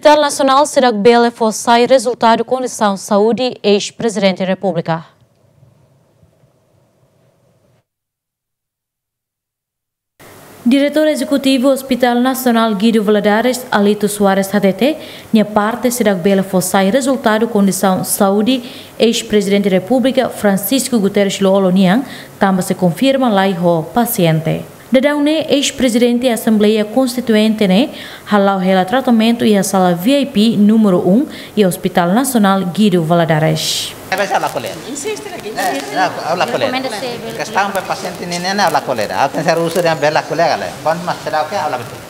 Hospital Nacional Sirak Bele sai resultado condição saúde ex-presidente da República. Diretor Executivo Hospital Nacional Guido Valadares, Alito Soares HTT, minha parte será bela fossai resultado condição saúde ex-presidente da República Francisco Guterres Lolo Niang, também se confirma lá o paciente. Dadang ex-presidente da Assembleia Constituinte ne halau hela tratamento e a sala VIP número 1 e Hospital Nacional Guido Valadares. Insiste. Eh, paciente uso de será que.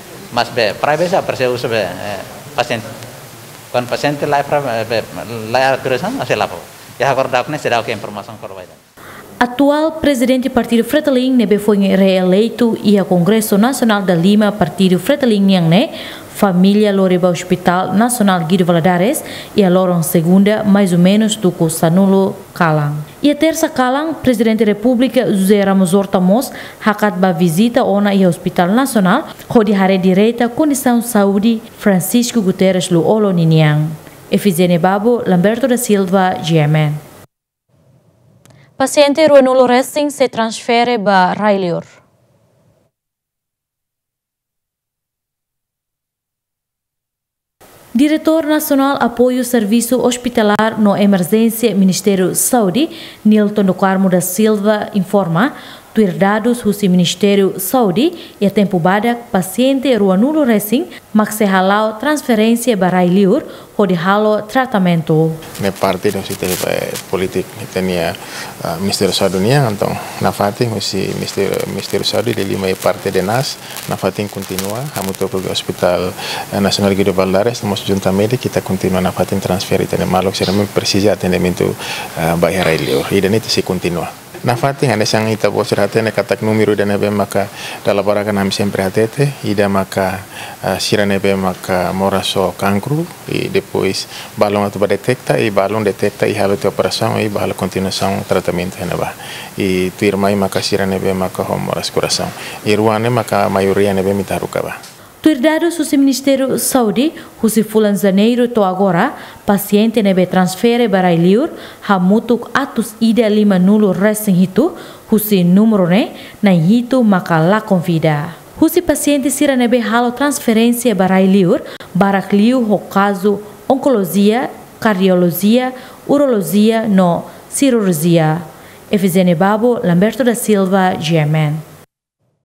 mas be private persia usa be pasien kon pasien lai be lai autorização masih lapo ya acorda ne sira que informação correta Atual presidente do Partido Fretilin nebe foi reeleito e a Congresso Nacional da Lima Partido Fretilin Niang ne família Loriba Hospital Nacional Guido Valadares e a Loron Segunda, mais ou menos do Sanulo Kalang. E a terça Kalang, presidente República José Ramos Hortamos, hakat ba visita ona e Hospital Nacional, onde hare direita condição saúde Francisco Guterres Lu Olo Niniang. Efizene Babo, Lamberto da Silva, GMN. Paciente Ruanulo Resting se transfere para Railior. Diretor Nacional Apoio Serviço Hospitalar no Emergência Ministério Saúde, Nilton do Carmo da Silva, informa Tuir dados do Ministério Saúde e tempo bada paciente ruanulo recém, mas se halau transferência para liur de halo tratamento. Na parte do sistema político tinha uh, Ministério Saúde União, então na fati o Ministério Ministério Saúde de lima parte de nas, na fati continua, a muito o Hospital Nacional Guido Valdares, estamos juntamente kita continua na fati transfer e malo que será precisa atendimento uh, bayar liur. E daí se continua. Na fati hane sang ita bo sirate ne katak numiru de nebe maka. Dala baraka nam sempre hatete ida maka uh, sira nebe maka moraso cancro e depois balão atu detecta e balão detecta e halo te operação e bala continuação tratamento hene ba. E tu irmai maka sira nebe maka homoras coração e ruane maka maioria nebe mitaruka ba Tuirdado o Ministério Saúde, husi fulan janeiro to agora, paciente nebe transfere para iliur, ha mutuk atus ida lima nulo resing hitu, husi número ne, na hitu maka la convida. Husi paciente sira nebe halo transferência para iliur, barak liu ho caso oncologia, cardiologia, urologia no cirurgia. Efizene Babo, Lamberto da Silva, GMN.